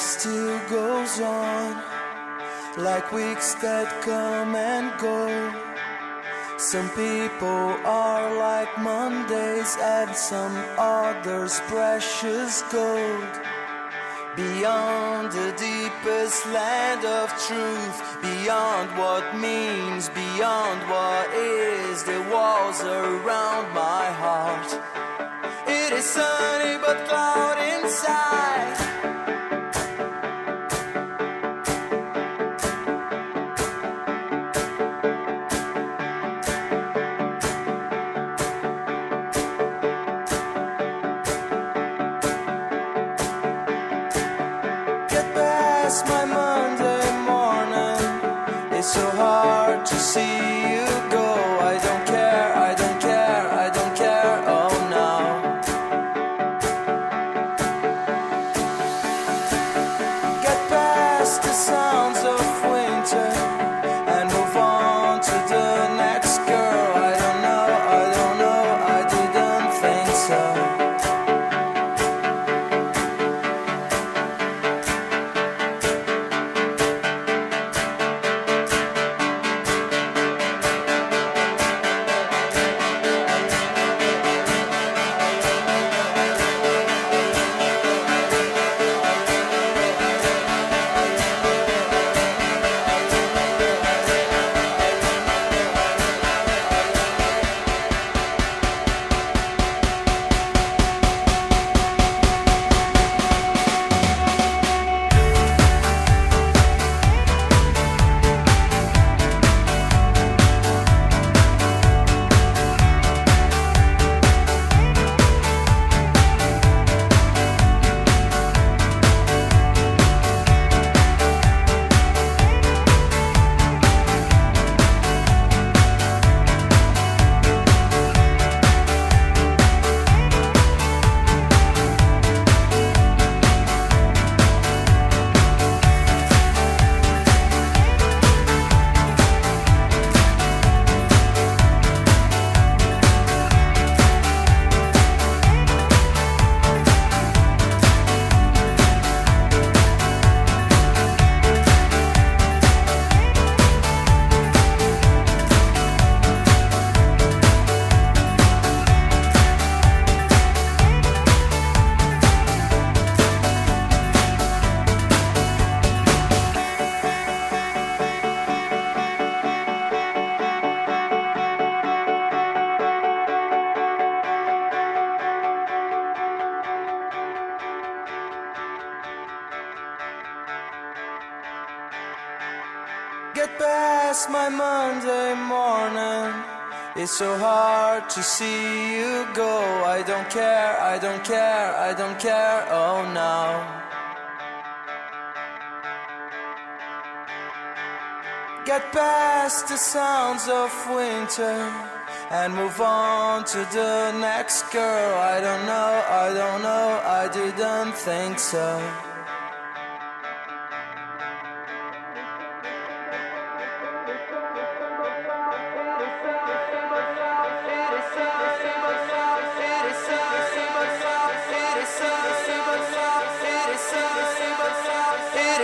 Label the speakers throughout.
Speaker 1: life still goes on, like weeks that come and go. Some people are like Mondays, and some others precious gold. Beyond the deepest land of truth, beyond what means, beyond what is, the walls around my heart. It is sunny but cloud past my Monday Get past my Monday morning. It's so hard to see you go. I don't care, I don't care, I don't care. Oh no. Get past the sounds of winter and move on to the next girl. I don't know, I don't know, I didn't think so.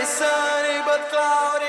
Speaker 1: Sunny but cloud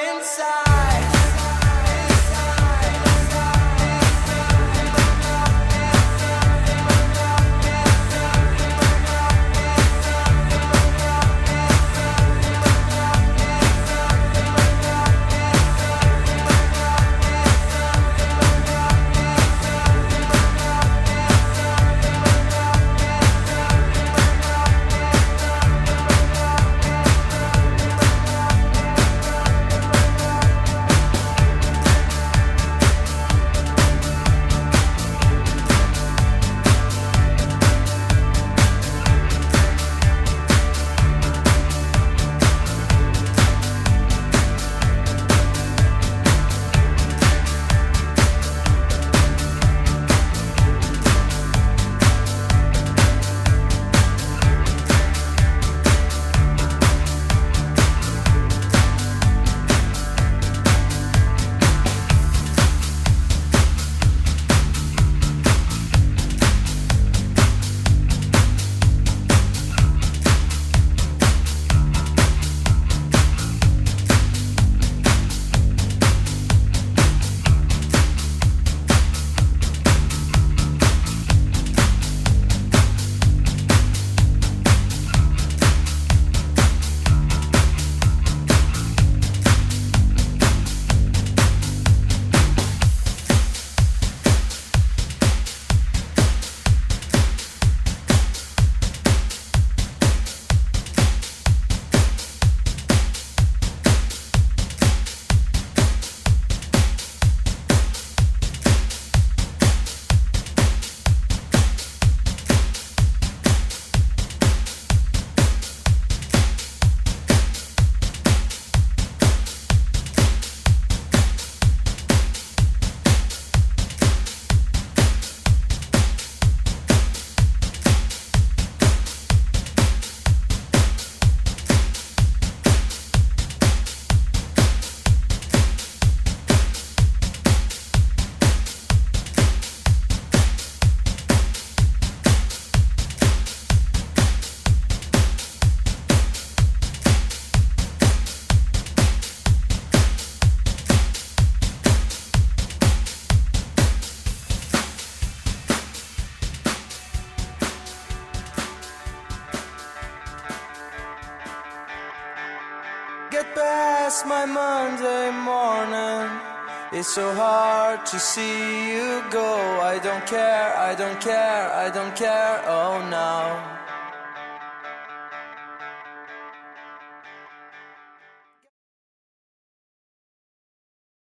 Speaker 1: get past my Monday morning. It's so hard to see you go. I don't care, I don't care, I don't care. Oh no.